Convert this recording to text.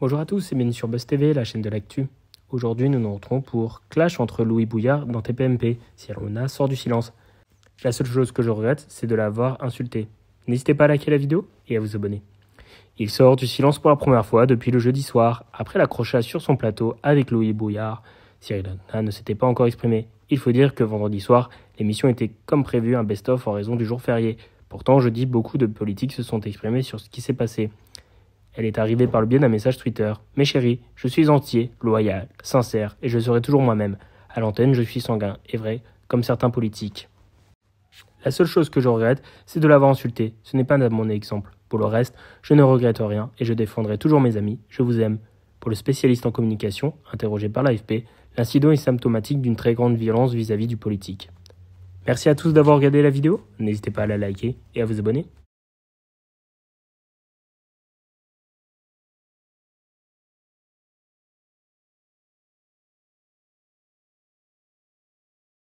Bonjour à tous et bienvenue sur Buzz TV, la chaîne de l'actu. Aujourd'hui, nous nous retrouvons pour clash entre Louis Bouillard dans TPMP, si Alona sort du silence. La seule chose que je regrette, c'est de l'avoir insulté. N'hésitez pas à liker la vidéo et à vous abonner. Il sort du silence pour la première fois depuis le jeudi soir, après l'accrochage sur son plateau avec Louis Bouillard. Cyril Hanouna ne s'était pas encore exprimé. Il faut dire que vendredi soir, l'émission était comme prévu un best-of en raison du jour férié. Pourtant, jeudi, beaucoup de politiques se sont exprimés sur ce qui s'est passé. Elle est arrivée par le biais d'un message Twitter. Mes chéris, je suis entier, loyal, sincère, et je serai toujours moi-même. À l'antenne, je suis sanguin, et vrai, comme certains politiques. La seule chose que je regrette, c'est de l'avoir insulté. Ce n'est pas mon exemple. Pour le reste, je ne regrette rien, et je défendrai toujours mes amis. Je vous aime. Pour le spécialiste en communication, interrogé par l'AFP, l'incident est symptomatique d'une très grande violence vis-à-vis -vis du politique. Merci à tous d'avoir regardé la vidéo, n'hésitez pas à la liker et à vous abonner.